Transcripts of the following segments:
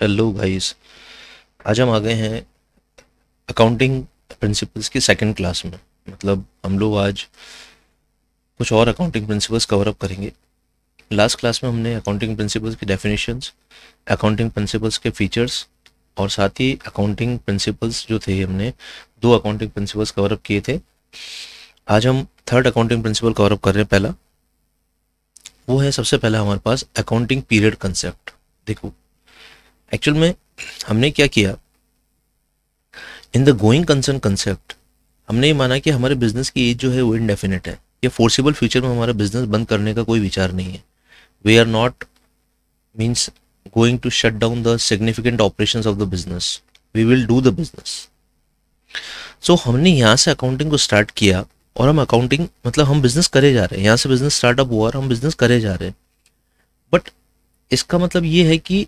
Hello guys आज हम आ गए हैं अकाउंटिंग प्रिंसिपल्स की सेकंड क्लास में। मतलब हम लोग आज कुछ और अकाउंटिंग प्रिंसिपल्स कवर अप करेंगे। लास्ट क्लास में हमने अकाउंटिंग प्रिंसिपल्स की डेफिनेशंस अकाउंटिंग प्रिंसिपल्स के फीचर्स और साथ ही अकाउंटिंग प्रिंसिपल्स जो थे हमने, दो अकाउंटिंग प्रिंसिपल्स कवर अप किए थे। आज हम third accounting principle cover up कर रहे हैं पहला। वो है सबसे पहला हमारे पास अकाउंटिंग पीरियड कंसेप्ट देखो एक्चुअल में हमने क्या किया? In the going concern concept हमने ये माना कि हमारे बिज़नेस की एज जो है, वो इनडेफिनेट है। ये फोर्सिबल फ्यूचर में हमारा बिज़नेस बंद करने का कोई विचार नहीं है। We are not means going to shut down the significant operation of the business we will do the business so हमने यहाँ से अकाउंटिंग को स्टार्ट किया और हम अकाउंटिंग मतलब हम बिज़नेस करे जा रहे हैं। यहाँ से बिज़नेस स्टार्टअप हुआ और हम बिज़नेस करे जा रहे हैं। बट इसका मतलब ये है कि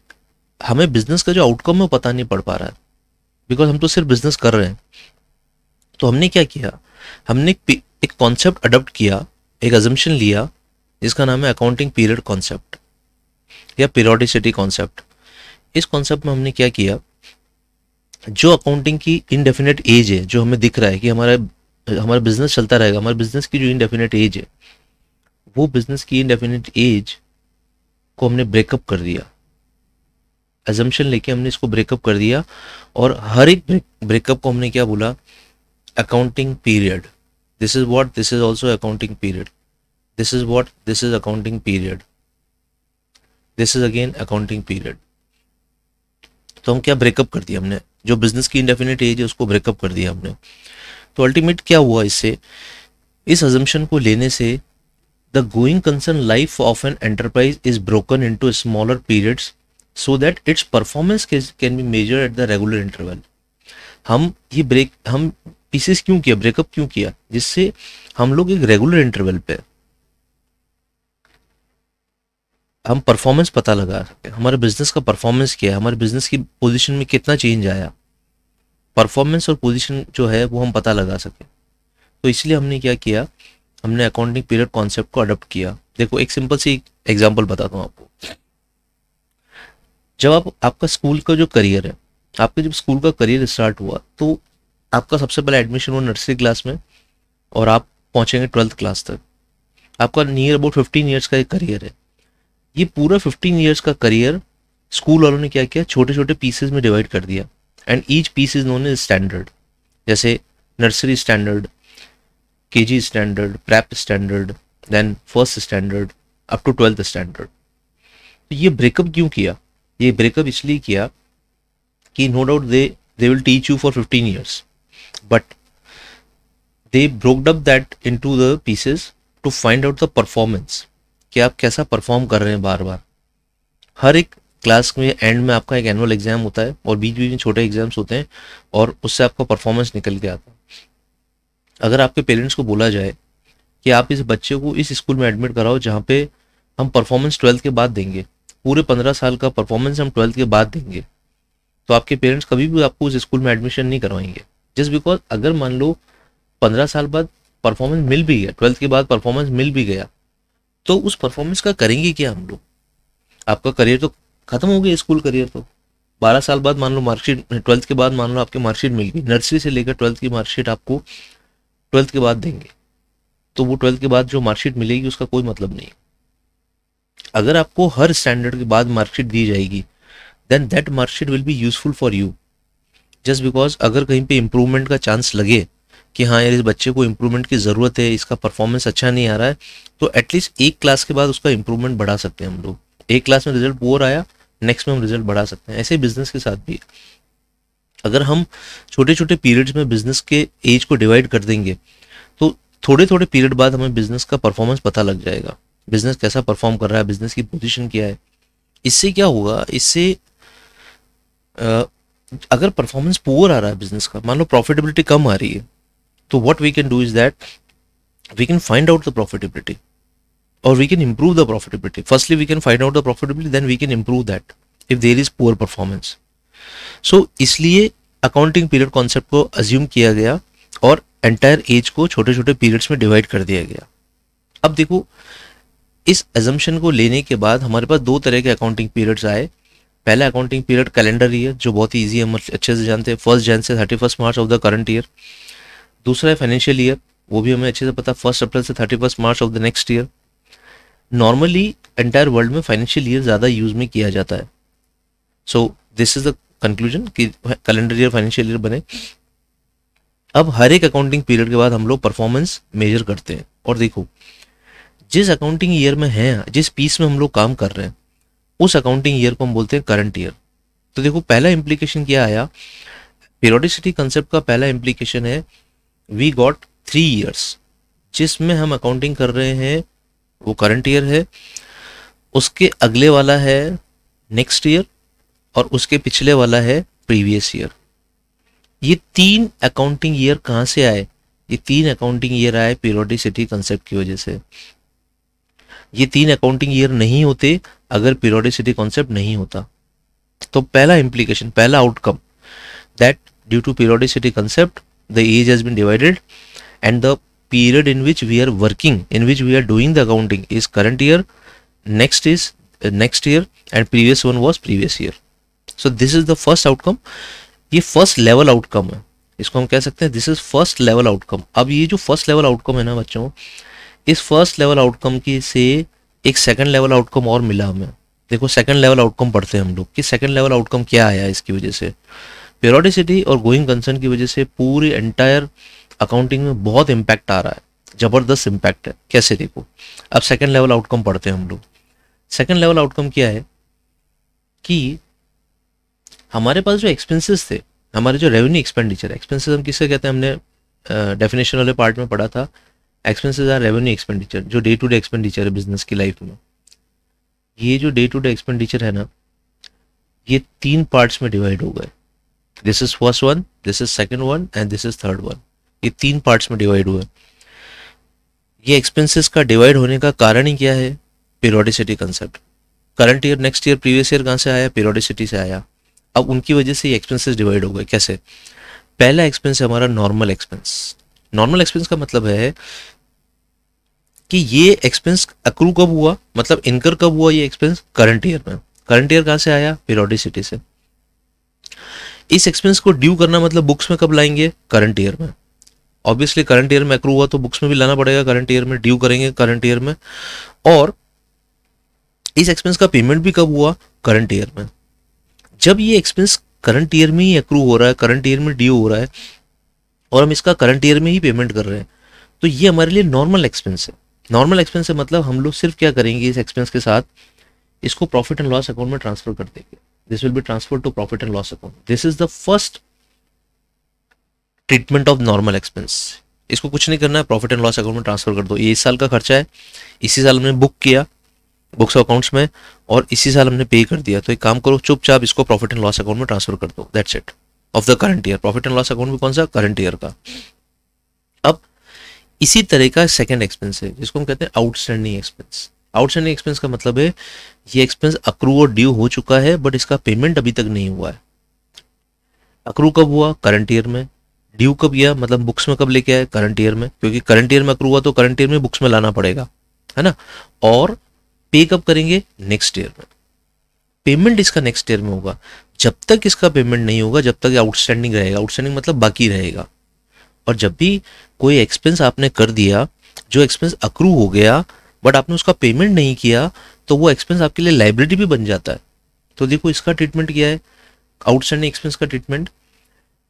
हमें बिज़नेस का जो आउटकम है पता नहीं पड़ पा रहा है। बिकॉज़ हम तो सिर्फ़ बिज़नेस कर रहे हैं। तो हमने क्या किया? हमने एक कॉन्सेप्ट अडोप्ट किया, एक अजम्पन लिया, जिसका नाम है अकाउंटिंग पीरियड कॉन्सेप्ट या पीरियोडिसिटी कॉन्सेप्ट इस कॉन्सेप्ट में हमने क्या किया? जो अकाउंटिंग की इनडेफिनेट एज है, जो हमें दिख रहा है कि हमारा हमारा बिज़नेस चलता रहेगा, हमारे बिज़नेस की जो इनडेफिनेट एज है, वो बिज़नेस की इनडेफिनेट एज को हमने ब्रेकअप कर दिया। एजम्पन लेके हमने इसको ब्रेकअप कर दिया और हर एक ब्रेकअप को हमने क्या बोला? Accounting period this is what this is also accounting period this is what this is accounting period this is again accounting period तो हम क्या ब्रेकअप कर दिया हमने? जो बिज़नेस की इंडेफिनिट एज है, उसको ब्रेकअप कर दिया हमने। तो अल्टीमेट क्या हुआ इससे? इस अजम्पन को लेने से the going concern life of an enterprise is broken into smaller periods so that its performance can be measure at the regular interval हम ये ब्रेक हम पीसेस क्यों किया? ब्रेकअप क्यों किया? जिससे हम लोग एक रेगुलर इंटरवल पे हम परफॉर्मेंस पता लगा हमारे बिज़नेस का परफॉर्मेंस क्या है? हमारे बिज़नेस की पोजीशन में कितना चेंज आया? परफॉर्मेंस और पोजीशन जो है, वो हम पता लगा सके। तो इसलिए हमने क्या किया? हमने अकाउंटिंग पीरियड कॉन्सेप्ट को अडोप्ट किया। देखो, एक सिंपल सी एग्जांपल बताता हूँ आपको। जब आप, आपका स्कूल का जो करियर है, आपका जब स्कूल का करियर स्टार्ट हुआ तो आपका सबसे पहला एडमिशन हुआ नर्सरी क्लास में और आप पहुँचेंगे ट्वेल्थ क्लास तक। आपका नियर अबाउट फिफ्टीन ईयर्स का एक करियर है। ये पूरा फिफ्टीन ईयर्स का करियर स्कूल वालों ने क्या किया? छोटे छोटे पीसेज में डिवाइड कर दिया। And each piece is known as standard जैसे nursery standard K G standard prep standard then first standard up to twelfth standard तो ये ब्रेकअप क्यों किया? ये ब्रेकअप इसलिए किया कि no doubt they they will teach you for fifteen years but they broked up that into the pieces to find out the performance कि आप कैसा परफॉर्म कर रहे हैं बार बार हर एक क्लास में एंड में आपका एक एनुअल एग्ज़ाम होता है और बीच बीच में छोटे एग्ज़ाम्स होते हैं और उससे आपका परफॉर्मेंस निकल के आता है। अगर आपके पेरेंट्स को बोला जाए कि आप इस बच्चे को इस स्कूल में एडमिट कराओ जहाँ पे हम परफॉर्मेंस ट्वेल्थ के बाद देंगे पूरे पंद्रह साल का परफॉर्मेंस हम ट्वेल्थ के बाद देंगे। तो आपके पेरेंट्स कभी भी आपको उस स्कूल में एडमिशन नहीं करवाएँगे। जस्ट बिकॉज़ अगर मान लो पंद्रह साल बाद परफॉर्मेंस मिल भी गया ट्वेल्थ के बाद परफॉर्मेंस मिल भी गया तो उस परफॉर्मेंस का करेंगे क्या हम लोग? आपका करियर तो खत्म हो गया स्कूल करियर तो। बारह साल बाद मान लो मार्कशीट ट्वेल्थ के बाद मान लो आपकी मार्कशीट मिल गई। नर्सरी से लेकर ट्वेल्थ की मार्कशीट आपको ट्वेल्थ के बाद देंगे। तो वो ट्वेल्थ के बाद जो मार्कशीट मिलेगी उसका कोई मतलब नहीं। अगर आपको हर स्टैंडर्ड के बाद मार्कशीट दी जाएगी then that marksheet will be useful for you just because अगर कहीं पे इम्प्रूवमेंट का चांस लगे कि हाँ यार इस बच्चे को इम्प्रूवमेंट की ज़रूरत है, इसका परफॉर्मेंस अच्छा नहीं आ रहा है तो एटलीस्ट एक क्लास के बाद उसका इम्प्रूवमेंट बढ़ा सकते हैं हम लोग. एक क्लास में रिज़ल्ट पुअर आया नेक्स्ट में हम रिज़ल्ट बढ़ा सकते हैं. ऐसे बिज़नेस के साथ भी अगर हम छोटे छोटे पीरियड्स में बिज़नेस के एज को डिवाइड कर देंगे तो थोड़े थोड़े पीरियड बाद हमें बिज़नेस का परफॉर्मेंस पता लग जाएगा. बिज़नेस कैसा परफॉर्म कर रहा है बिज़नेस की पोजीशन क्या है इससे क्या होगा इससे आ, अगर परफॉर्मेंस पुअर आ रहा है बिज़नेस का मान लो प्रॉफिटेबिलिटी कम आ रही है तो what we can do is that we can find out the profitability और we can improve the profitability firstly we can find out the profitability then we can improve that if there is poor performance so इसलिए accounting period concept को assume किया गया और entire as को छोटे छोटे periods में डिवाइड कर दिया गया। अब देखो इस एजम्पन को लेने के बाद हमारे पास दो तरह के अकाउंटिंग पीरियड्स आए। पहला अकाउंटिंग पीरियड कैलेंडर ईयर जो बहुत ही ईजी हम अच्छे से जानते हैं। फ़र्स्ट जैन से thirty March of the current year दूसरा है फाइनेंशियल ईयर वो भी हमें अच्छे से पता। फ़र्स्ट अप्रैल से thirty March of the next year normally entire world में फाइनेंशियल ईयर ज़्यादा यूज़ में किया जाता है। So this is the conclusion कि कैलेंडर ईयर फाइनेंशियल ईयर बने। अब हर एक अकाउंटिंग पीरियड के बाद हम लोग परफॉर्मेंस मेजर करते हैं। और देखो जिस अकाउंटिंग ईयर में है, जिस पीस में हम लोग काम कर रहे हैं, उस अकाउंटिंग ईयर को हम बोलते हैं करंट ईयर तो देखो, पहला इम्प्लीकेशन क्या आया? पीरियोडिसिटी कंसेप्ट का पहला इम्प्लीकेशन है वी गॉट थ्री ईयर्स जिसमें हम अकाउंटिंग कर रहे हैं, वो करंट ईयर है, उसके अगले वाला है नेक्स्ट ईयर और उसके पिछले वाला है प्रीवियस ईयर ये तीन अकाउंटिंग ईयर कहाँ से आए? ये तीन अकाउंटिंग ईयर आए पीरियोडिसिटी कंसेप्ट की वजह से. ये तीन अकाउंटिंग ईयर नहीं होते अगर पीरियोडिसिटी कॉन्सेप्ट नहीं होता। तो पहला इम्प्लीकेशन पहला outcome that due to periodicity concept the age has been divided and the in which we are working in which we are doing the accounting is current year next is uh, next year and previous one was previous year. So this is the first outcome. ये first level outcome है। इसको हम कह सकते हैं this is first level outcome अब ये जो फ़र्स्ट लेवल आउटकम है ना बच्चों इस फ़र्स्ट लेवल आउटकम की से एक सेकंड लेवल आउटकम और मिला हमें। देखो सेकंड लेवल आउटकम पढ़ते हैं हम लोग कि सेकंड लेवल आउटकम क्या आया इसकी वजह से। पेरोडिसिटी और गोइंग कंसर्न की वजह से पूरी एंटायर अकाउंटिंग में बहुत इम्पैक्ट आ रहा है। ज़बरदस्त इम्पैक्ट है। कैसे देखो? अब सेकंड लेवल आउटकम पढ़ते हैं हम लोग। सेकंड लेवल आउटकम क्या है? कि हमारे पास जो एक्सपेंसेस थे, हमारे जो रेवेन्यू एक्सपेंडिचर एक्सपेंसेस हम किससे कहते हैं? हमने डेफिनेशन वाले पार्ट में पढ़ा था। एक्सपेंसेस आर रेवेन्यू एक्सपेंडिचर जो डे टू डे एक्सपेंडिचर है बिज़नेस की लाइफ में। ये जो डे टू डे एक्सपेंडिचर है ना, ये तीन पार्ट्स में डिवाइड हो गए। This is first one this is second one and this is third one ये तीन पार्ट्स में डिवाइड हुए। ये एक्सपेंसेस का डिवाइड होने का कारण ही क्या है? Periodicity concept current year next year previous year कहाँ से आया? पीरियोडिसिटी से आया। अब उनकी वजह से ये एक्सपेंसेस डिवाइड हो गए। कैसे? पहला एक्सपेंस है हमारा नॉर्मल एक्सपेंस नॉर्मल एक्सपेंस का मतलब है कि ये एक्सपेंस अक्रू कब हुआ? मतलब इनकर कब हुआ ये एक्सपेंस करंट ईयर में। करंट ईयर कहाँ से आया? पीरियोडिसिटी से। इस एक्सपेंस को ड्यू करना मतलब बुक्स में कब लाएँगे? करंट ईयर में। ऑब्वियसली करंट ईयर में अक्रू हुआ तो बुक्स में भी लाना पड़ेगा। करंट ईयर में ड्यू करेंगे करंट ईयर में। और इस एक्सपेंस का पेमेंट भी कब हुआ? करंट ईयर में। जब ये एक्सपेंस करंट ईयर में ही अक्रू हो रहा है करंट ईयर में ड्यू हो रहा है, और हम इसका करंट ईयर में ही पेमेंट कर रहे हैं तो ये हमारे लिए नॉर्मल एक्सपेंस है। नॉर्मल एक्सपेंस है मतलब हम लोग सिर्फ़ क्या करेंगे इस एक्सपेंस के साथ? इसको प्रॉफिट एंड लॉस अकाउंट में ट्रांसफ़र कर देंगे। This will be transfer to profit and loss account this is the first treatment of normal expense इसको कुछ नहीं करना है प्रॉफिट एंड लॉस अकाउंट में ट्रांसफ़र कर दो। ये इस साल का खर्चा है। इसी साल हमने बुक किया बुक्स अकाउंट्स में और इसी साल हमने पे कर दिया। तो एक काम करो, चुपचाप इसको प्रॉफिट एंड लॉस अकाउंट में ट्रांसफ़र कर दो। That's it of the current year profit and loss account में कौन सा? करंट ईयर का। इसी तरह का सेकेंड एक्सपेंस है, जिसको हम कहते हैं आउटस्टैंडिंग एक्सपेंस आउटस्टैंडिंग एक्सपेंस का मतलब है, ये एक्सपेंस अक्रू और ड्यू हो चुका है बट इसका पेमेंट अभी तक नहीं हुआ है। अक्रू कब हुआ? करंट ईयर में। ड्यू कब गया? मतलब बुक्स में कब लेके आए? करंट ईयर में। क्योंकि करंट ईयर में अक्रू हुआ तो करंट ईयर में बुक्स में लाना पड़ेगा, है ना? और पे कब करेंगे? नेक्स्ट ईयर में। पेमेंट इसका नेक्स्ट ईयर में होगा। जब तक इसका पेमेंट नहीं होगा, जब तक आउटस्टैंडिंग रहेगा। आउटस्टैंडिंग मतलब बाकी रहेगा। और जब भी कोई एक्सपेंस आपने कर दिया, जो एक्सपेंस अक्रू हो गया बट आपने उसका पेमेंट नहीं किया तो वो एक्सपेंस आपके लिए लाइबिलिटी भी बन जाता है। तो देखो, इसका ट्रीटमेंट क्या है? आउटस्टैंडिंग एक्सपेंस का ट्रीटमेंट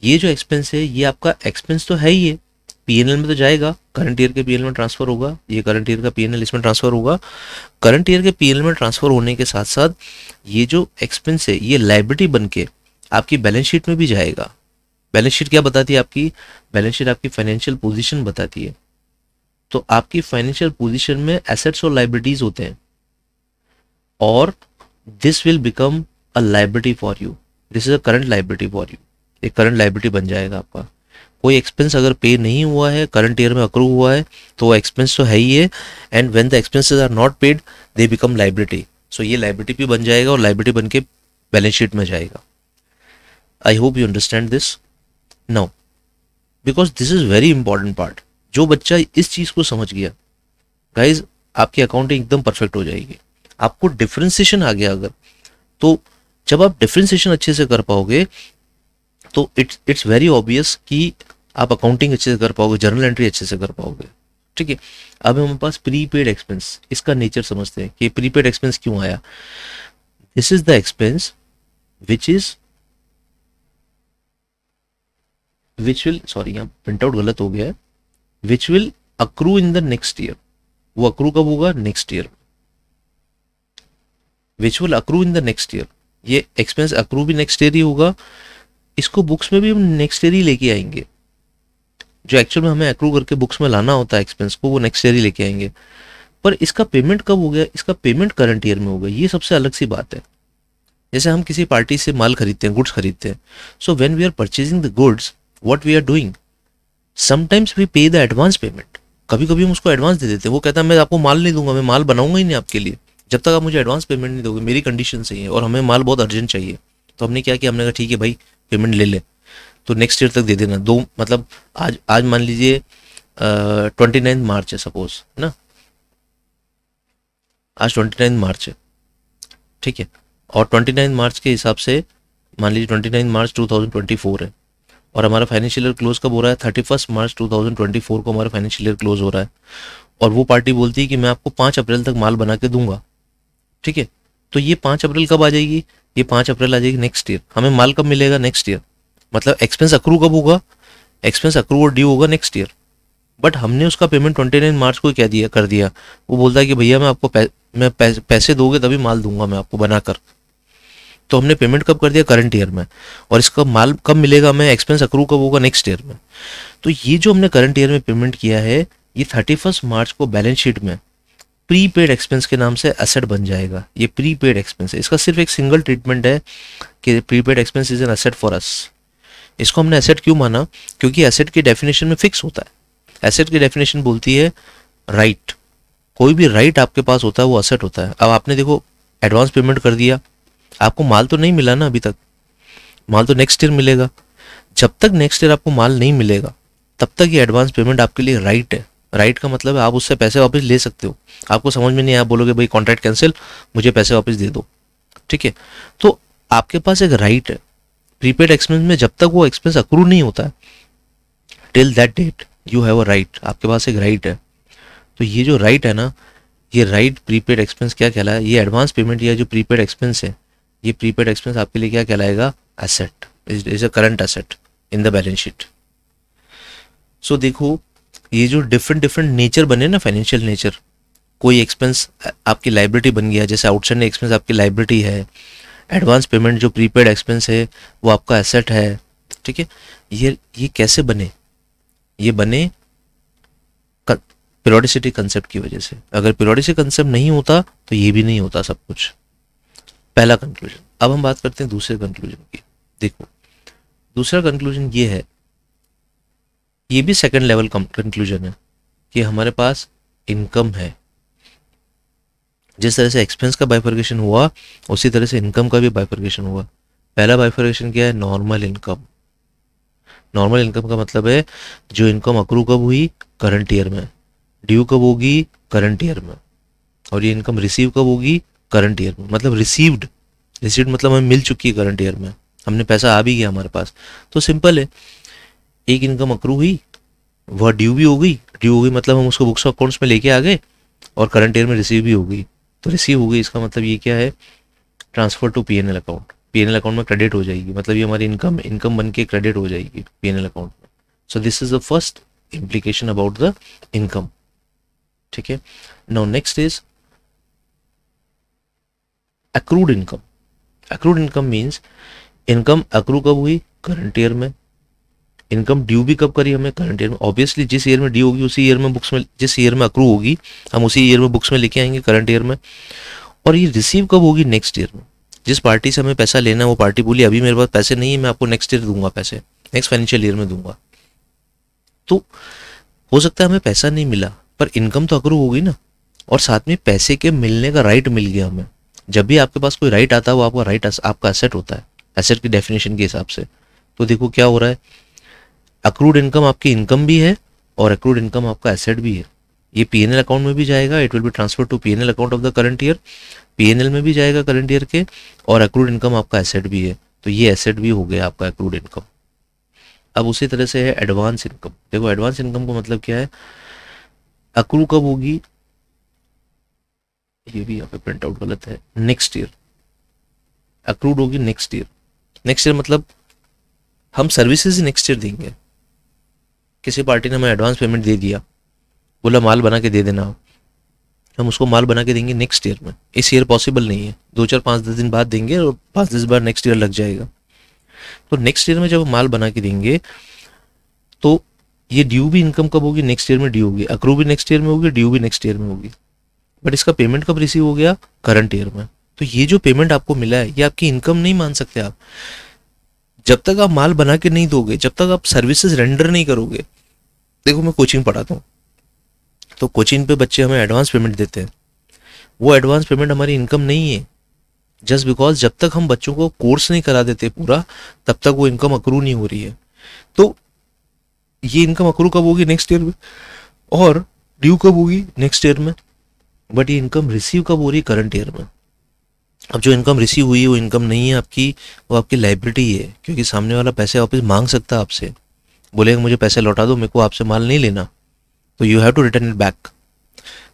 ये जो एक्सपेंस है, ये आपका एक्सपेंस तो है ही है। पीएनएल में तो जाएगा। करंट ईयर के पीएनएल में ट्रांसफ़र होगा। ये करंट ईयर का पीएनएल इसमें ट्रांसफ़र होगा। करंट ईयर के पीएनएल में ट्रांसफ़र होने के साथ साथ ये जो एक्सपेंस है, ये लाइबिलिटी बन के आपकी बैलेंस शीट में भी जाएगा। बैलेंस शीट क्या बताती है आपकी? बैलेंस शीट आपकी फाइनेंशियल पोजीशन बताती है। तो आपकी फाइनेंशियल पोजीशन में एसेट्स और लाइबिलिटीज होते हैं। और this will become a liability for you this is a current liability for you एक करंट लाइबिलिटी बन जाएगा आपका। कोई एक्सपेंस अगर पे नहीं हुआ है करंट ईयर में अक्रू हुआ है तो एक्सपेंस तो है ही है। And when the expenses are not paid they become liability so ये लाइबिलिटी भी बन जाएगा और लाइबिलिटी बन के बैलेंस शीट में जाएगा। I hope you understand this no because this is very important part जो बच्चा इस चीज़ को समझ गया गाइज़ आपकी अकाउंटिंग एकदम परफेक्ट हो जाएगी। आपको डिफ्रेंसिएशन आ गया अगर तो जब आप डिफ्रेंसिएशन अच्छे से कर पाओगे तो इट्स इट्स वेरी ऑब्वियस कि आप अकाउंटिंग अच्छे से कर पाओगे जर्नल एंट्री अच्छे से कर पाओगे। ठीक है? अब हमारे पास प्रीपेड एक्सपेंस इसका नेचर समझते हैं कि प्रीपेड एक्सपेंस क्यों आया? This is the expense which is which will sorry यहाँ प्रिंट आउट गलत हो गया है which will accrue in the next year वो अक्रू कब होगा? Next year which will accrue in the next year ये एक्सपेंस अक्रू भी नेक्स्ट ईयर ही होगा। इसको बुक्स में भी हम नेक्स्ट ईयर ही लेके आएँगे। जो एक्चुअल में हमें अक्रू करके बुक्स में लाना होता है एक्सपेंस को, वो नेक्स्ट ईयर ही लेके आएँगे। पर इसका पेमेंट कब हो गया? इसका पेमेंट करंट ईयर में होगा ये सबसे अलग सी बात है। जैसे हम किसी पार्टी से माल खरीदते हैं गुड्स खरीदते हैं। So when we are purchasing the goods what we are doing sometimes we pay the advance payment कभी कभी हम उसको एडवांस दे देते हैं। वो कहता है, मैं आपको माल नहीं दूँगा, मैं माल बनाऊँगा ही नहीं आपके लिए। जब तक आप मुझे एडवांस पेमेंट नहीं दोगे, मेरी कंडीशन सही है और हमें माल बहुत अर्जेंट चाहिए। तो हमने क्या किया? हमने कहा, ठीक है भाई पेमेंट ले ले। तो नेक्स्ट ईयर तक दे देना। दो मतलब आज आज मान लीजिए ट्वेंटी नाइन मार्च है सपोज़ है ना? आज ट्वेंटी नाइन मार्च है। ठीक है? और ट्वेंटी नाइन मार्च के हिसाब से, मान लीजिए twenty nine March two thousand twenty four है। और हमारा फाइनेंशियल ईयर क्लोज कब हो रहा है? Thirty first March two thousand twenty four को हमारा फाइनेंशियल ईयर क्लोज हो रहा है। और वो पार्टी बोलती है कि मैं आपको पाँच अप्रैल तक माल बना के दूँगा। ठीक है? तो ये पाँच अप्रैल कब आ जाएगी? ये पाँच अप्रैल आ जाएगी नेक्स्ट ईयर हमें माल कब मिलेगा नेक्स्ट ईयर मतलब एक्सपेंस अक्रू कब होगा? एक्सपेंस अक्रू और ड्यू होगा नेक्स्ट ईयर बट हमने उसका पेमेंट ट्वेंटी नाइन मार्च को क्या दिया कर दिया। वो बोलता है कि भैया मैं आपको पै, मैं पैसे, पैसे दोगे तभी माल दूँगा मैं आपको बनाकर। तो हमने पेमेंट कब कर दिया? करंट ईयर में। और इसका माल कब मिलेगा हमें? एक्सपेंस अक्रू कब होगा नेक्स्ट ईयर में। तो ये जो हमने करंट ईयर में पेमेंट किया है, ये थर्टी फ़र्स्ट मार्च को बैलेंस शीट में प्री पेड एक्सपेंस के नाम से असेट बन जाएगा। ये प्री पेड एक्सपेंस है। इसका सिर्फ़ एक सिंगल ट्रीटमेंट है कि prepaid expense is an asset for us इसको हमने एसेट क्यों माना? क्योंकि एसेट की डेफिनेशन में फिक्स होता है। एसेट की डेफिनेशन बोलती है राइट right. कोई भी राइट right आपके पास होता है, वो असेट होता है। अब आपने देखो एडवांस पेमेंट कर दिया। आपको माल तो नहीं मिला ना अभी तक। माल तो नेक्स्ट ईयर मिलेगा। जब तक नेक्स्ट ईयर आपको माल नहीं मिलेगा, तब तक ये एडवांस पेमेंट आपके लिए राइट है। राइट का मतलब है आप उससे पैसे वापस ले सकते हो। आपको समझ में नहीं आप बोलोगे, भाई कॉन्ट्रैक्ट कैंसिल मुझे पैसे वापस दे दो। ठीक है? तो आपके पास एक राइट है। प्रीपेड एक्सपेंस में जब तक वो एक्सपेंस अक्रू नहीं होता है till that date you have a right आपके पास एक राइट है। तो ये जो राइट है ना, ये राइट प्रीपेड एक्सपेंस क्या कहलाए ये एडवांस पेमेंट या जो प्रीपेड एक्सपेंस है ये प्रीपेड एक्सपेंस आपके लिए क्या कहलाएगा? Asset is a current asset in the balance sheet so देखो, ये जो डिफरेंट डिफरेंट नेचर बने ना फाइनेंशियल नेचर कोई एक्सपेंस आपकी लाइब्रेटी बन गया, जैसे आउटस्टैंडिंग एक्सपेंस आपकी लाइब्रेटी है एडवांस पेमेंट जो प्रीपेड एक्सपेंस है, वो आपका एसेट है, ठीक है? ये ये कैसे बने? ये बने पिरोडिसिटी कंसेप्ट की वजह से। अगर पिरोडिसिटी कंसेप्ट नहीं होता तो ये भी नहीं होता सब कुछ। पहला कंक्लूजन अब हम बात करते हैं दूसरे कंक्लूजन की। देखो, दूसरा कंक्लूजन ये है, ये भी सेकंड लेवल कंक्लूजन है कि हमारे पास इनकम है। जिस तरह से एक्सपेंस का बाइफर्गेशन हुआ, उसी तरह से इनकम का भी बाइफर्गेशन हुआ। पहला बाइफर्गेशन क्या है? नॉर्मल इनकम नॉर्मल इनकम का मतलब है, जो इनकम अक्रू कब हुई? करंट ईयर में। ड्यू कब होगी? करंट ईयर में। और ये इनकम रिसीव कब होगी? करंट ईयर में मतलब रिसीव्ड रिसीव्ड मतलब हमें मिल चुकी है करंट ईयर में। हमने पैसा आ भी गया हमारे पास। तो सिंपल है। एक इनकम अक्रू हुई, वह ड्यू भी हो गई। ड्यू हो गई मतलब हम उसको बुक्स ऑफ़ अकाउंट्स में लेके आ गए और करंट ईयर में रिसीव भी हो गई। तो रिसीव हो गई, इसका मतलब ये क्या है? Transfer to P account PNL account में क्रेडिट हो जाएगी। मतलब ये हमारी इनकम इनकम बन के क्रेडिट हो जाएगी पीएनएल अकाउंट में। So this is the first implication about the income ठीक है? Now next is accrued income accrued income means income accrue कब हुई? करंट ईयर में। इनकम ड्यू भी कब करी हमें करंट ईयर में। ऑब्वियसली जिस ईयर में ड्यू होगी, उसी ईयर में बुक्स में जिस ईयर में अक्रू होगी, हम उसी ईयर में बुक्स में लेके आएँगे करंट ईयर में। और ये रिसीव कब होगी? नेक्स्ट ईयर में। जिस पार्टी से हमें पैसा लेना है, वो पार्टी बोली, अभी मेरे पास पैसे नहीं है, मैं आपको नेक्स्ट ईयर दूँगा पैसे। नेक्स्ट फाइनेंशियल ईयर में दूँगा। तो हो सकता है हमें पैसा नहीं मिला, पर इनकम तो अक्रू होगी ना। और साथ में पैसे के मिलने का राइट मिल गया हमें। जब भी आपके पास कोई राइट आता है, वो आपका राइट आपका एसेट होता है एसेट की डेफिनेशन के हिसाब से। तो देखो क्या हो रहा है। अक्रूड इनकम आपकी इनकम भी है और अक्रूड इनकम आपका एसेट भी है। ये पीएनएल अकाउंट में भी जाएगा it will be transfer to PNL account of the current year PNL में भी जाएगा करंट ईयर के और अक्रूड इनकम आपका एसेट भी है। तो ये एसेट भी हो गया आपका अक्रूड इनकम अब उसी तरह से है एडवांस इनकम देखो एडवांस इनकम का मतलब क्या है? अक्रू कब होगी? ये भी यहाँ पे प्रिंट आउट गलत है। नेक्स्ट ईयर अक्रूड होगी नेक्स्ट ईयर नेक्स्ट ईयर मतलब हम सर्विसेज़ नेक्स्ट ईयर देंगे। किसी पार्टी ने हमें एडवांस पेमेंट दे दिया। बोला, माल बना के दे देना हम उसको माल बना के देंगे नेक्स्ट ईयर में। इस ईयर पॉसिबल नहीं है। दो चार पाँच दस दिन बाद देंगे और पाँच दस बार नेक्स्ट ईयर लग जाएगा। तो नेक्स्ट ईयर में जब माल बना के देंगे तो ये ड्यू भी इनकम कब होगी? नेक्स्ट ईयर में ड्यू होगी। अक्रू भी नेक्स्ट ईयर में होगी ड्यू भी नेक्स्ट ईयर में होगी। बट इसका पेमेंट कब रिसीव हो गया? करंट ईयर में। तो ये जो पेमेंट आपको मिला है, ये आपकी इनकम नहीं मान सकते आप। जब तक आप माल बना के नहीं दोगे, जब तक आप सर्विसेज़ रेंडर नहीं करोगे, देखो मैं कोचिंग पढ़ाता हूँ। तो कोचिंग पे बच्चे हमें एडवांस पेमेंट देते हैं। वो एडवांस पेमेंट हमारी इनकम नहीं है। जस्ट बिकॉज़ जब तक हम बच्चों को कोर्स नहीं करा देते पूरा, तब तक वो इनकम अक्रू नहीं हो रही है। तो ये इनकम अक्रू कब होगी? नेक्स्ट ईयर में। और ड्यू कब होगी? नेक्स्ट ईयर में। बट ये इनकम रिसीव कब हो रही है करंट ईयर में? अब जो इनकम रिसीव हुई है, वो इनकम नहीं है आपकी, वो आपकी लाइबिलिटी है क्योंकि सामने वाला पैसे वापस मांग सकता है आपसे। बोलेगा मुझे पैसे लौटा दो, मेरे को आपसे माल नहीं लेना। तो you have to return it back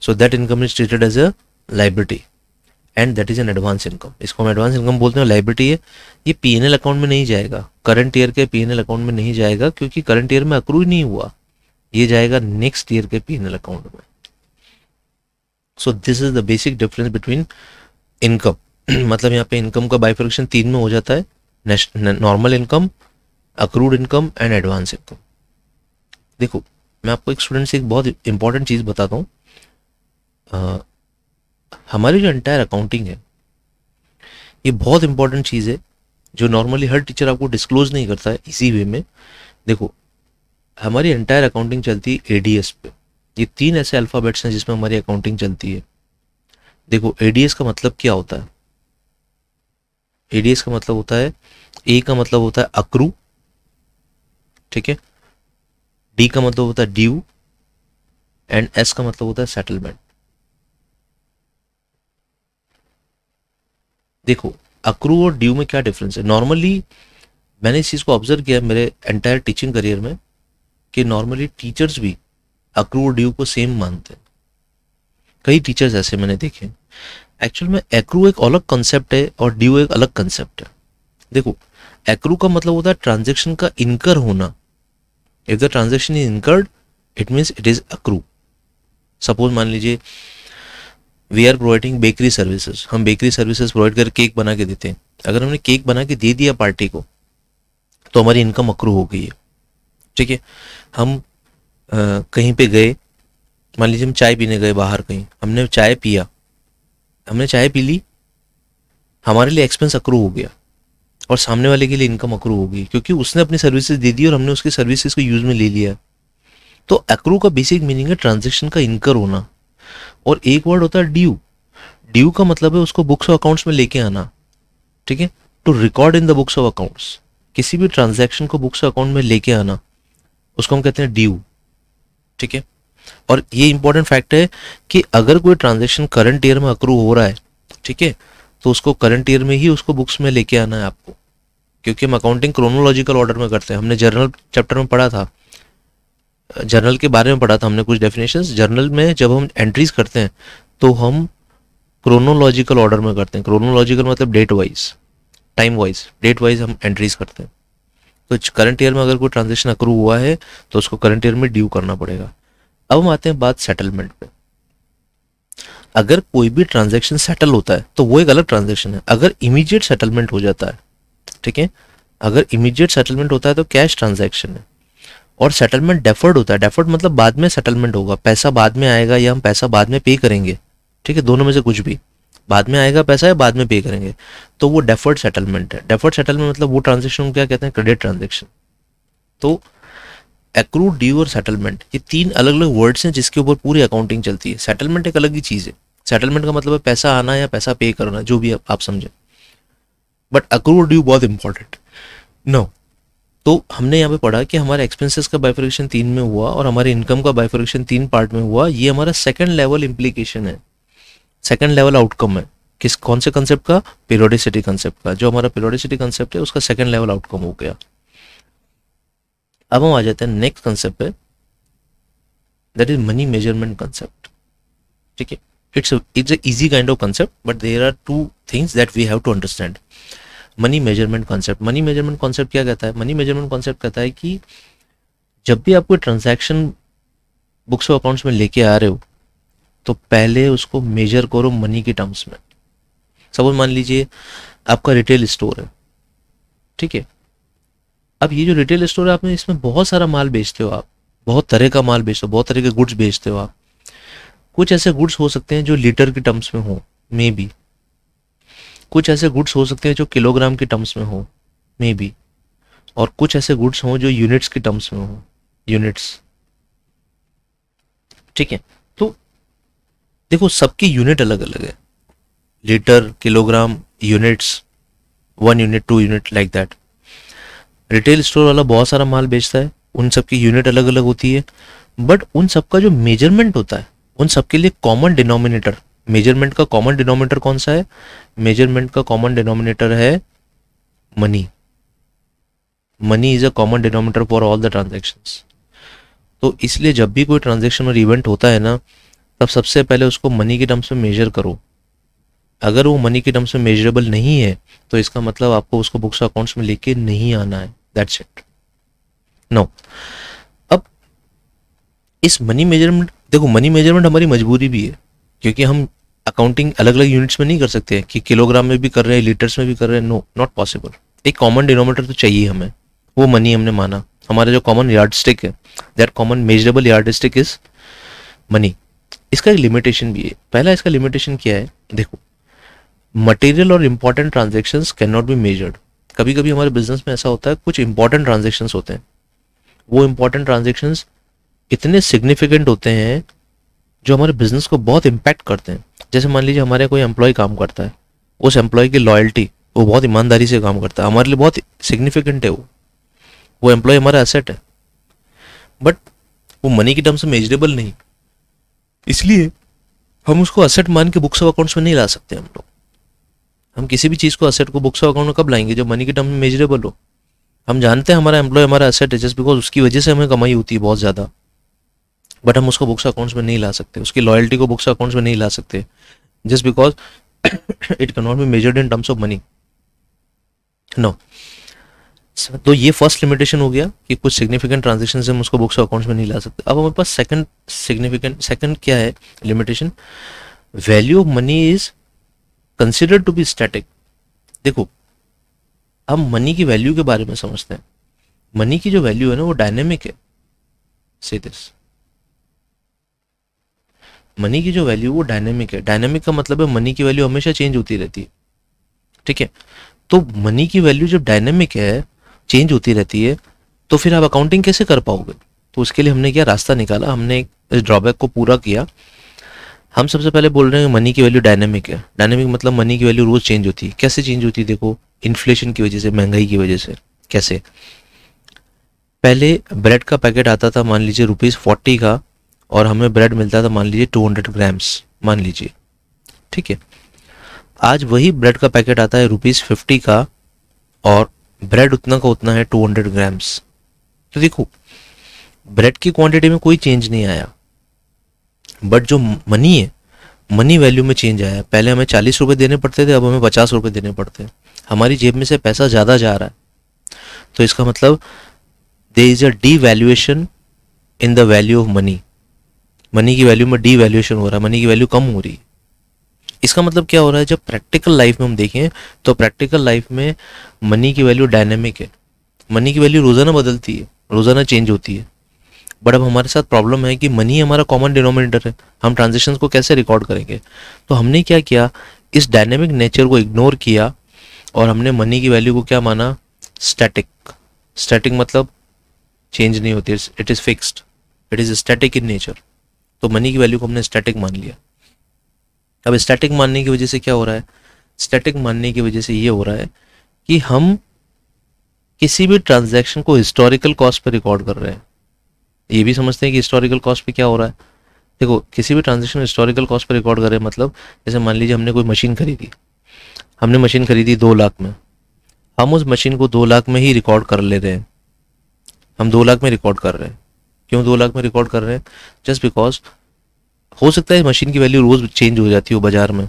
so that income is treated as a liability and that is an advance income इसको हम एडवांस इनकम बोलते हैं लाइबिलिटी है, ये पी एन एल अकाउंट में नहीं जाएगा। करंट ईयर के पी एन एल अकाउंट में नहीं जाएगा, क्योंकि करंट ईयर में अक्रू नहीं हुआ। ये जाएगा नेक्स्ट ईयर के पी एन एल अकाउंट में। So this is the basic difference between income मतलब यहाँ पे इनकम का बाइफिकेशन तीन में हो जाता है। Normal income accrued income and advance income देखो, मैं आपको एक स्टूडेंट से एक बहुत इंपॉर्टेंट चीज़ बताता हूँ। हमारी जो एंटायर अकाउंटिंग है, ये बहुत इंपॉर्टेंट चीज़ है, जो नॉर्मली हर टीचर आपको डिस्क्लोज नहीं करता है इसी वे में। देखो, हमारी एंटायर अकाउंटिंग चलती है एडीएस पे। ये तीन ऐसे अल्फ़ाबेट्स हैं जिसमें हमारी अकाउंटिंग चलती है। देखो एडीएस का मतलब क्या होता है? एडीएस का मतलब होता है ए का मतलब होता है अक्रू ठीक है? डी का मतलब होता है ड्यू एंड एस का मतलब होता है सेटलमेंट देखो अक्रू और ड्यू में क्या डिफरेंस है? नॉर्मली मैंने इस चीज़ को ऑब्ज़र्व किया मेरे एंटायर टीचिंग करियर में, कि नॉर्मली टीचर्स भी अक्रू और ड्यू को सेम मानते हैं। कई टीचर्स ऐसे मैंने देखे। एक्चुअल में एक्रू एक अलग कंसेप्ट है और ड्यू एक अलग कंसेप्ट है। देखो एक्रू का मतलब होता है ट्रांजेक्शन का इनकर होना। If the transaction is incurred it means it is accrue suppose मान लीजिए we are providing bakery services हम बेकरी सर्विसेज़ प्रोवाइड कर केक बना के देते हैं। अगर हमने केक बना के दे दिया पार्टी को तो हमारी इनकम अक्रू हो गई है। ठीक है? हम कहीं पे गए, मान लीजिए हम चाय पीने गए बाहर कहीं, हमने चाय पिया, हमने चाय पी ली, हमारे लिए एक्सपेंस अक्रू हो गया और सामने वाले के लिए इनकम अक्रू हो गई, क्योंकि उसने अपनी सर्विसेज़ दे दी और हमने उसकी सर्विसेज़ को यूज़ में ले लिया। तो अक्रू का बेसिक मीनिंग है ट्रांजेक्शन का इनकर होना। और एक वर्ड होता है ड्यू ड्यू का मतलब है उसको बुक्स ऑफ़ अकाउंट्स में लेके आना, ठीक है? To record in the books of accounts किसी भी ट्रांजेक्शन को बुक्स ऑफ़ अकाउंट में लेके आना, उसको हम कहते हैं ड्यू ठीक है? और ये इंपॉर्टेंट फैक्ट है कि अगर कोई ट्रांजेक्शन करंट ईयर में अक्रू हो रहा है, ठीक है तो उसको करंट ईयर में ही उसको बुक्स में लेके आना है आपको। क्योंकि हम अकाउंटिंग क्रोनोलॉजिकल ऑर्डर में करते हैं। हमने जर्नल चैप्टर में पढ़ा था। जर्नल के बारे में पढ़ा था हमने कुछ डेफिनेशंस जर्नल में जब हम एंट्रीज करते हैं तो हम क्रोनोलॉजिकल ऑर्डर में करते हैं। क्रोनोलॉजिकल मतलब date wise time wise date wise हम एंट्रीज करते हैं। तो करंट ईयर में अगर कोई ट्रांजेक्शन अक्रू हुआ है तो उसको करंट ईयर में ड्यू करना पड़ेगा। अब हम आते हैं बात सेटलमेंट पे। अगर कोई भी ट्रांजेक्शन सेटल होता है तो वो एक अलग ट्रांजेक्शन है। अगर इमीडिएट सेटलमेंट हो जाता है, ठीक है? अगर इमीडिएट सेटलमेंट होता है तो कैश ट्रांजेक्शन है। और सेटलमेंट डेफर्ड होता है। डेफर्ड मतलब बाद में सेटलमेंट होगा। पैसा बाद में आएगा या हम पैसा बाद में पे करेंगे, ठीक है? दोनों में से कुछ भी। बाद में आएगा पैसा या बाद में पे करेंगे। तो वो डेफर्ड सेटलमेंट है। डेफर्ड सेटलमेंट मतलब वो ट्रांजेक्शन क्या कहते हैं? क्रेडिट ट्रांजेक्शन तो एक्रूड ड्यू और सेटलमेंट ये तीन अलग अलग वर्ड्स हैं जिसके ऊपर पूरी अकाउंटिंग चलती है। सेटलमेंट एक अलग ही चीज़ है। सेटलमेंट का मतलब है पैसा आना या पैसा पे करना, जो भी आप समझे। बट अक्रूड ड्यू बहुत इंपॉर्टेंट नो तो हमने यहाँ पे पढ़ा कि हमारे एक्सपेंसेस का बाइफिकेशन तीन में हुआ और हमारे इनकम का बाइफिकेशन तीन पार्ट में हुआ। ये हमारा सेकंड लेवल इम्प्लीकेशन है। सेकंड लेवल आउटकम है। किस, कौन से कंसेप्ट का? पीरियोडिसिटी कंसेप्ट का। जो हमारा पीरियोडिसिटी कंसेप्ट है, उसका सेकेंड लेवल आउटकम हो गया। अब हम आ जाते हैं नेक्स्ट कंसेप्ट पे। That is money measurement concept ठीक है? It's it's a easy kind of concept but there are two things that we have to understand money measurement concept money measurement concept क्या कहता है? मनी मेज़रमेंट कॉन्सेप्ट कहता है कि जब भी आप कोई ट्रांजैक्शन बुक्स ऑफ़ अकाउंट्स में लेके आ रहे हो तो पहले उसको मेजर करो मनी के टर्म्स में। सपोज़ मान लीजिए, आपका रिटेल स्टोर है, ठीक है? अब ये जो रिटेल स्टोर है, आपने इसमें बहुत सारा माल बेचते हो आप। बहुत तरह का माल बेचते हो, बहुत तरह के गुड्स बेचते हो आप। कुछ ऐसे गुड्स हो सकते हैं जो लीटर के टर्म्स में हो मे बी कुछ ऐसे गुड्स हो सकते हैं जो किलोग्राम के टर्म्स में हो मे बी और कुछ ऐसे गुड्स हों जो यूनिट्स के टर्म्स में हो यूनिट्स ठीक है? देखो, सबकी यूनिट अलग अलग है। Litre kilogram units one unit two unit like that retail store वाला बहुत सारा माल बेचता है, उन सबकी यूनिट अलग अलग होती है। बट उन सबका जो मेज़रमेंट होता है, उन सबके लिए कॉमन डिनोमिनेटर मेज़रमेंट का कॉमन डिनोमिनेटर कौन सा है? मेज़रमेंट का कॉमन डिनोमिनेटर है money money is a common denominator for all the transaction तो इसलिए जब भी कोई ट्रांजेक्शन और इवेंट होता है ना तब सबसे पहले उसको मनी के टर्म्स में मेजर करो। अगर वो मनी के टर्म्स में मेजरेबल नहीं है तो इसका मतलब आपको उसको बुक्स अकाउंट्स में लेके नहीं आना है। दैट्स इट नो अब इस मनी मेज़रमेंट देखो मनी मेज़रमेंट हमारी मजबूरी भी है, क्योंकि हम अकाउंटिंग अलग अलग यूनिट्स में नहीं कर सकते कि किलोग्राम में भी कर रहे हैं लीटर्स में भी कर रहे हैं। नो नॉट पॉसिबल एक कॉमन डिनोमीटर तो चाहिए हमें। वो मनी हमने माना। हमारा जो कॉमन यार्ड स्टिक है that common measurable yardstick is money इसका एक लिमिटेशन भी है। पहला इसका लिमिटेशन क्या है? देखो मटेरियल और important transaction can not be measured कभी कभी हमारे बिज़नेस में ऐसा होता है, कुछ इंपॉर्टेंट ट्रांजेक्शन होते हैं। वो इंपॉर्टेंट ट्रांजेक्शन इतने सिग्निफिकेंट होते हैं जो हमारे बिज़नेस को बहुत इम्पैक्ट करते हैं। जैसे मान लीजिए हमारे कोई एम्प्लॉय काम करता है, उस एम्प्लॉय की लॉयल्टी वो बहुत ईमानदारी से काम करता है। हमारे लिए बहुत सिग्निफिकेंट है वो। वो एम्प्लॉय हमारा एसेट है। बट वो मनी की टर्म से मेजरेबल नहीं। इसलिए हम उसको असेट मान के बुक्स ऑफ़ अकाउंट्स में नहीं ला सकते हम लोग। हम किसी भी चीज़ को असेट को बुक्स ऑफ़ अकाउंट में कब लाएँगे? जब मनी के टर्म में मेजरेबल हो। हम जानते हैं हमारा एम्प्लॉय हमारा असेट है जस्ट बिकॉज़ उसकी वजह से हमें कमाई होती है बहुत ज़्यादा। बट हम उसको बुक्स अकाउंट्स में नहीं ला सकते। उसकी लॉयल्टी को बुक्स अकाउंट्स में नहीं ला सकते। Just because it can not be measured in terms of money no तो ये फ़र्स्ट लिमिटेशन हो गया कि कुछ सिग्निफिकेंट ट्रांजेक्शन हम उसको बुक्स और अकाउंट्स में नहीं ला सकते। अब हमारे पास सेकंड सिग्निफिकेंट सेकंड क्या है limitation value of money is considered to be static देखो, हम मनी की वैल्यू के बारे में समझते हैं। मनी की जो वैल्यू है ना, वो डायनेमिक है। से दिस मनी की जो वैल्यू वो डायनेमिक है। डायनेमिक का मतलब है मनी की वैल्यू हमेशा चेंज होती रहती है। ठीक है? तो मनी की वैल्यू जब डायनेमिक है चेंज होती रहती है तो फिर आप अकाउंटिंग कैसे कर पाओगे? तो उसके लिए हमने क्या, रास्ता निकाला, हमने इस ड्रॉबैक को पूरा किया। हम सबसे पहले बोल रहे हैं मनी की वैल्यू डायनेमिक है। डायनेमिक मतलब मनी की वैल्यू रोज चेंज होती है। कैसे चेंज होती है? देखो इन्फ्लेशन की वजह से, महँगाई की वजह से। कैसे? पहले ब्रेड का पैकेट आता था, मान लीजिए रुपीज़ फोर्टी का, और हमें ब्रेड मिलता था, मान लीजिए टू हंड्रेड ग्राम्स मान लीजिए। ठीक है? आज वही ब्रेड का पैकेट आता है रुपीज़ फिफ्टी का, और ब्रेड उतना का उतना है टू हंड्रेड ग्राम्स तो देखो ब्रेड की क्वांटिटी में कोई चेंज नहीं आया. बट जो मनी है मनी वैल्यू में चेंज आया. पहले हमें चालीस रुपये देने पड़ते थे, अब हमें पचास रुपये देने पड़ते हैं. हमारी जेब में से पैसा ज़्यादा जा रहा है. तो इसका मतलब there is a devaluation in the value of money money की वैल्यू में डी वैल्यूएशन हो रहा है. मनी की वैल्यू कम हो रही है. इसका मतलब क्या हो रहा है, जब प्रैक्टिकल लाइफ में हम देखें तो प्रैक्टिकल लाइफ में मनी की वैल्यू डायनेमिक है। मनी की वैल्यू रोज़ाना बदलती है, रोज़ाना चेंज होती है। बट अब हमारे साथ प्रॉब्लम है कि मनी हमारा कॉमन डिनोमिनेटर है, हम ट्रांजेक्शन को कैसे रिकॉर्ड करेंगे? तो हमने क्या किया, इस डायनेमिक नेचर को इग्नोर किया, और हमने मनी की वैल्यू को क्या माना? स्टैटिक स्टैटिक मतलब चेंज नहीं होती it is fixed it is static in nature तो मनी की वैल्यू को हमने स्टैटिक मान लिया। अब स्टैटिक मानने की वजह से क्या हो रहा है? स्टैटिक मानने की वजह से ये हो रहा है कि हम किसी भी ट्रांजैक्शन को हिस्टोरिकल कॉस्ट पर रिकॉर्ड कर रहे हैं। ये भी समझते हैं कि हिस्टोरिकल कॉस्ट पे क्या हो रहा है। देखो, किसी भी ट्रांजेक्शन हिस्टोरिकल कॉस्ट पर रिकॉर्ड कर रहे हैं मतलब जैसे मान लीजिए हमने कोई मशीन खरीदी। हमने मशीन खरीदी दो लाख में। हम उस मशीन को दो लाख में ही रिकॉर्ड कर ले रहे हैं। हम दो लाख में रिकॉर्ड कर रहे हैं। क्यों दो लाख में रिकॉर्ड कर रहे हैं? जस्ट बिकॉज़ हो सकता है मशीन की वैल्यू रोज चेंज हो जाती हो बाज़ार में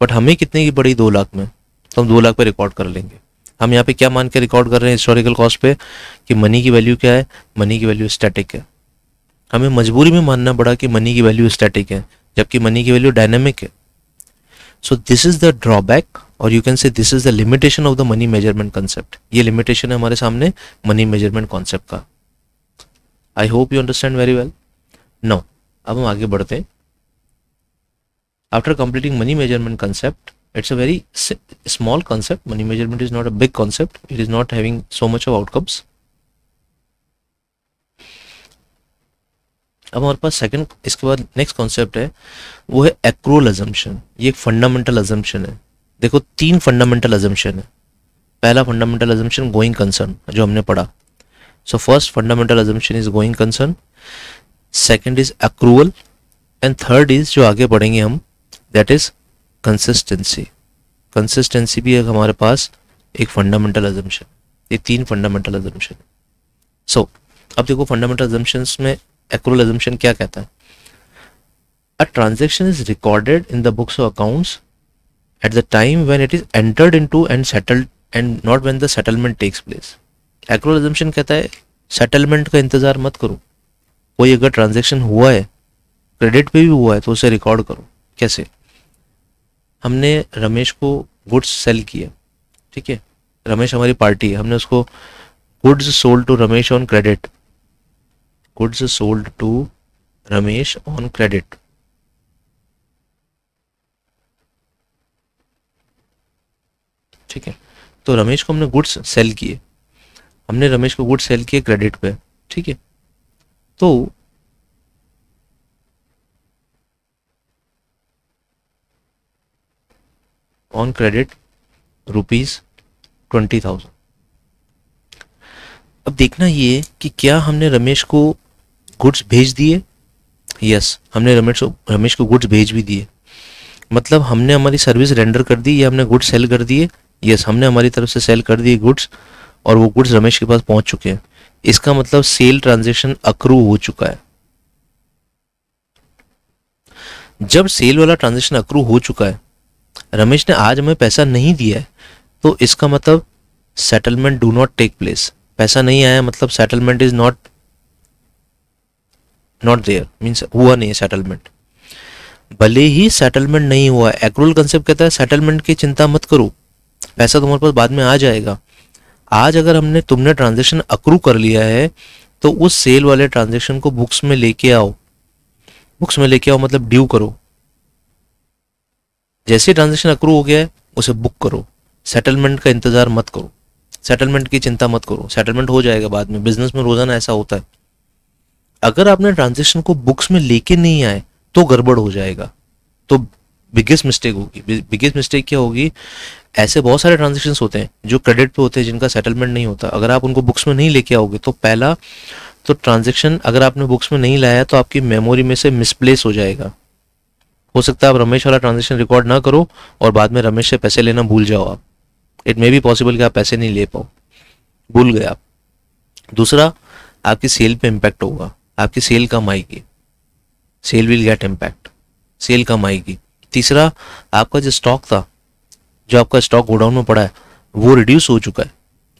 बट हमें कितने की पड़ी दो लाख में? तो हम दो लाख पे रिकॉर्ड कर लेंगे। हम यहाँ पे क्या मान के रिकॉर्ड कर रहे हैं हिस्टोरिकल कॉस्ट पे? कि मनी की वैल्यू क्या है? मनी की वैल्यू स्टैटिक है। हमें मजबूरी में मानना पड़ा कि मनी की वैल्यू स्टैटिक है, जबकि मनी की वैल्यू डायनेमिक है। So this is the drawback और you can say this is the limitation of the money measurement concept ये लिमिटेशन है हमारे सामने मनी मेज़रमेंट कॉन्सेप्ट का। I hope you understand very well no अब हम आगे बढ़ते हैं। After completing money measurement concept, it's a very small concept. Money measurement is not a big concept. It is not having so much of outcomes. अब हमारे पास second इसके बाद next concept है, वो है एक्रोल अजम्पशन ये एक फंडामेंटल अजम्पशन है। देखो, तीन फंडामेंटल अजम्पशन है। पहला फंडामेंटल अजम्पशन गोइंग कंसर्न जो हमने पढ़ा। So first fundamental assumption is going concern second is accrual and third is जो आगे पढ़ेंगे हम दैट इज़ कंसिस्टेंसी कंसिस्टेंसी भी एक हमारे पास एक फंडामेंटल अजम्पशन ये तीन फंडामेंटल अजम्पशन सो अब देखो फंडामेंटल अजम्पशंस में एक्रोल अजम्पशन क्या कहता है? A transaction is recorded in the books of accounts at the time when it is entered into and settled and not when the settlement takes place accrual assumption कहता है settlement का इंतज़ार मत करो। कोई अगर ट्रांजेक्शन हुआ है क्रेडिट पे भी हुआ है तो उसे रिकॉर्ड करो। कैसे? हमने रमेश को गुड्स सेल किए, ठीक है? रमेश हमारी पार्टी है, हमने उसको goods sold to Ramesh on credit goods sold to Ramesh on credit ठीक है? तो रमेश को हमने गुड्स सेल किए, हमने रमेश को गुड्स सेल किए क्रेडिट पे, ठीक है? तो on credit rupees twenty thousand अब देखना ये कि क्या हमने रमेश को गुड्स भेज दिए? यस हमने रमेश को रमेश को गुड्स भेज भी दिए। मतलब हमने हमारी सर्विस रेंडर कर दी या हमने गुड्स सेल कर दिए? यस हमने हमारी तरफ़ से सेल कर दिए गुड्स और वो गुड्स रमेश के पास पहुँच चुके हैं। इसका मतलब सेल ट्रांजेक्शन अक्रू हो चुका है। जब सेल वाला ट्रांजेक्शन अक्रू हो चुका है रमेश ने आज हमें पैसा नहीं दिया है तो इसका मतलब settlement do not take place पैसा नहीं आया मतलब settlement is not not there means हुआ नहीं है सेटलमेंट भले ही सेटलमेंट नहीं हुआ एक्रोल कंसेप्ट कहता है सेटलमेंट की चिंता मत करो। पैसा तुम्हारे पास बाद में आ जाएगा। आज अगर हमने, तुमने ट्रांजेक्शन अक्रू कर लिया है तो उस सेल वाले ट्रांजेक्शन को बुक्स में लेके आओ। बुक्स में लेके आओ मतलब ड्यू करो। जैसे ट्रांजेक्शन अक्रू हो गया है, उसे बुक करो। सेटलमेंट का इंतज़ार मत करो। सेटलमेंट की चिंता मत करो। सेटलमेंट हो जाएगा बाद में। बिज़नेस में रोज़ाना ऐसा होता है। अगर आपने ट्रांजेक्शन को बुक्स में लेके नहीं आए तो गड़बड़ हो जाएगा। तो बिगेस्ट मिस्टेक होगी। बिगेस्ट मिस्टेक क्या होगी? ऐसे बहुत सारे ट्रांजेक्शन होते हैं, जो क्रेडिट पे होते हैं, जिनका सेटलमेंट नहीं होता। अगर आप उनको बुक्स में नहीं लेके आओगे तो पहला तो ट्रांजेक्शन अगर आपने बुक्स में नहीं लाया तो आपकी मेमोरी में से मिसप्लेस हो जाएगा। हो सकता है आप रमेश वाला ट्रांजेक्शन रिकॉर्ड ना करो और बाद में रमेश से पैसे लेना भूल जाओ आप। इट मे बी पॉसिबल कि आप पैसे नहीं ले पाओ। भूल गए आप। दूसरा, आपकी सेल पे इम्पैक्ट होगा। आपकी सेल कम आएगी। Sale will get impact sale कम आएगी। तीसरा, आपका जो स्टॉक था, जो आपका स्टॉक गोडाउन में पड़ा है, वो रिड्यूस हो चुका है।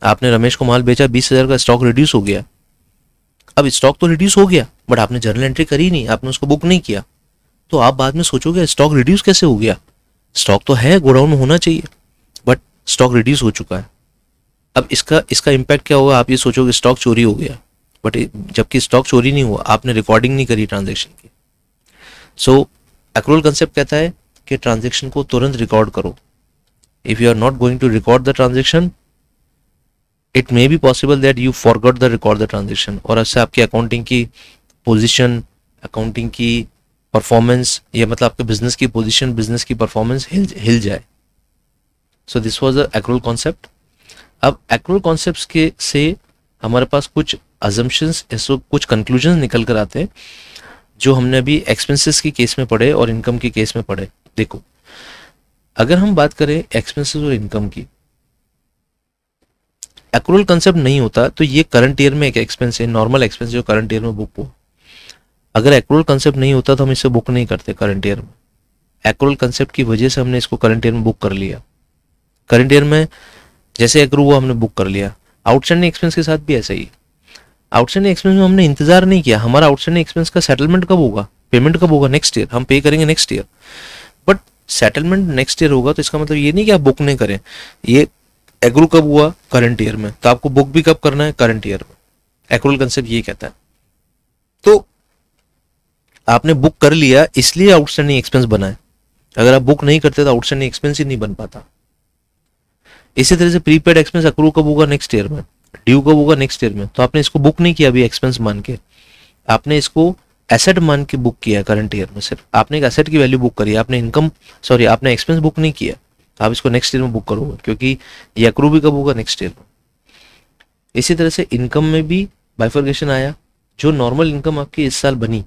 आपने रमेश को माल बेचा, बीस हज़ार का स्टॉक रिड्यूस हो गया। अब स्टॉक तो रिड्यूस हो गया बट आपने जर्नल एंट्री करी नहीं, आपने उसको बुक नहीं किया। तो आप बाद में सोचोगे स्टॉक रिड्यूस कैसे हो गया? स्टॉक तो है, गोडाउन होना चाहिए बट स्टॉक रिड्यूस हो चुका है। अब इसका इसका इम्पैक्ट क्या होगा? आप ये सोचोगे स्टॉक चोरी हो गया बट जबकि स्टॉक चोरी नहीं हुआ, आपने रिकॉर्डिंग नहीं करी ट्रांजेक्शन की। सो एक्रोल कंसेप्ट कहता है कि ट्रांजेक्शन को तुरंत रिकॉर्ड करो। If you are not going to record the transaction it may be possible that you forgot the record the transaction और ऐसे आपकी अकाउंटिंग की पोजिशन अकाउंटिंग की परफॉर्मेंस या मतलब आपके बिज़नेस की पोजीशन बिज़नेस की परफॉर्मेंस हिल हिल जाए। So this was the accrual concept अब एक्रोल कॉन्सेप्ट के से हमारे पास कुछ अजम्पन्स कुछ कंक्लूजन निकल कर आते हैं, जो हमने अभी एक्सपेंसेस के केस में पढ़े और इनकम के केस में पढ़े। देखो, अगर हम बात करें एक्सपेंसेस और इनकम की एक्रोल कंसेप्ट नहीं होता तो ये करंट ईयर में एक एक्सपेंस है नॉर्मल एक्सपेंस जो करंट ईयर में बुक हो अगर एक्रूल कंसेप्ट नहीं होता तो हम इसे बुक नहीं करते करंट ईयर में। एक्रूल कंसेप्ट की वजह से हमने इसको करंट ईयर में बुक कर लिया। करंट ईयर में जैसे एक्रू हुआ हमने बुक कर लिया। आउटस्टैंडिंग एक्सपेंस के साथ भी ऐसा ही। आउटस्टैंडिंग एक्सपेंस में हमने इंतज़ार नहीं किया। हमारा आउटस्टैंडिंग एक्सपेंस का सेटलमेंट कब होगा? पेमेंट कब होगा? नेक्स्ट ईयर हम पे करेंगे next year but settlement next year होगा तो इसका मतलब ये नहीं कि आप बुक नहीं करें। ये एग्रो कब हुआ? करंट ईयर में। तो आपको बुक भी कब करना है? करंट ईयर में। एक्रोल कंसेप्ट ये कहता है। तो आपने बुक कर लिया, इसलिए आउटस्टैंडिंग एक्सपेंस बना है। अगर आप बुक नहीं करते तो आउटस्टैंडिंग एक्सपेंस ही नहीं बन पाता। इसी तरह से प्रीपेड एक्सपेंस अक्रू कब होगा नेक्स्ट ईयर में? ड्यू कब होगा नेक्स्ट ईयर में? तो आपने इसको बुक नहीं किया अभी एक्सपेंस मान के। आपने इसको एसेट मान के बुक किया करंट ईयर में सिर्फ़। आपने एक एसेट की वैल्यू बुक करी, आपने इनकम सॉरी आपने एक्सपेंस बुक नहीं किया। आप इसको नेक्स्ट ईयर में बुक करोगे, क्योंकि ये अक्रू भी कब होगा नेक्स्ट ईयर में? इसी तरह से इनकम में भी बाइफर्गेशन आया। जो नॉर्मल इनकम आपकी इस साल बनी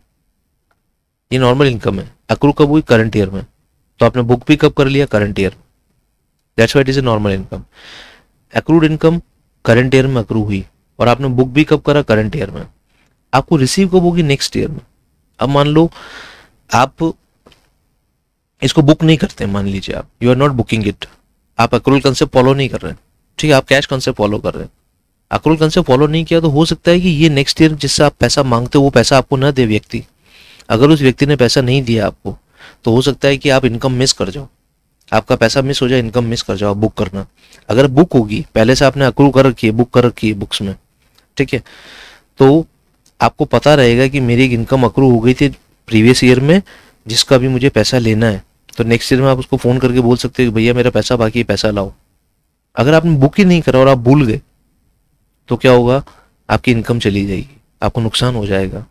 ये नॉर्मल इनकम है। अक्रू कब हुई? करंट ईयर में। तो आपने बुक भी कब कर लिया? Current year that's what is a normal income accrued income current year में अक्रू हुई। और आपने बुक भी कब करा? करंट ईयर में। आपको रिसीव कब होगी? नेक्स्ट ईयर में। अब मान लो आप इसको बुक नहीं करते, मान लीजिए आप। You are not booking it आप अक्रूल कंसेप्ट फॉलो नहीं कर रहे। ठीक है, आप कैश कंसेप्ट फॉलो कर रहे। हैं अक्रूल कंसेप्ट फॉलो नहीं किया तो हो सकता है कि ये नेक्स्ट ईयर जिससे आप पैसा मांगते हो, वो पैसा आपको ना दे व्यक्ति। अगर उस व्यक्ति ने पैसा नहीं दिया आपको तो हो सकता है कि आप इनकम मिस कर जाओ। आपका पैसा मिस हो जाए इनकम मिस कर जाओ बुक करना। अगर बुक होगी, पहले से आपने अक्रू कर रखी है बुक कर रखी है बुक्स में, ठीक है? तो आपको पता रहेगा कि मेरी इनकम अक्रू हो गई थी प्रीवियस ईयर में, जिसका भी मुझे पैसा लेना है। तो नेक्स्ट ईयर में आप उसको फ़ोन करके बोल सकते हो कि भैया मेरा पैसा बाकी है, पैसा लाओ। अगर आपने बुक ही नहीं करा और आप भूल गए तो क्या होगा? आपकी इनकम चली जाएगी, आपको नुकसान हो जाएगा।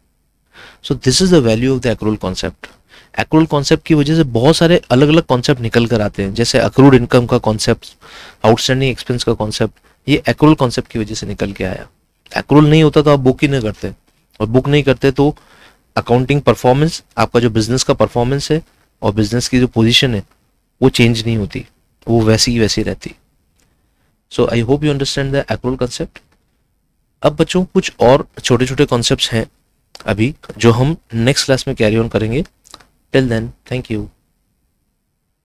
So this is the value of the accrual concept accrual concept की वजह से बहुत सारे अलग अलग कॉन्सेप्ट निकल कर आते हैं। जैसे अक्रूड इनकम का कॉन्सेप्ट आउटस्टैंडिंग एक्सपेंस का कॉन्सेप्ट ये एक्रोल कॉन्सेप्ट की वजह से निकल के आया। एक्रोल नहीं होता तो आप बुक ही नहीं करते। और बुक नहीं करते तो अकाउंटिंग परफॉर्मेंस आपका जो बिज़नेस का परफॉर्मेंस है और बिज़नेस की जो पोजीशन है, वो चेंज नहीं होती। वो वैसी ही वैसी रहती। So I hope you understand the accrual concept अब बच्चों, कुछ और छोटे छोटे कॉन्सेप्ट हैं। अभी जो हम नेक्स्ट क्लास में कैरी ऑन करेंगे. Till then thank you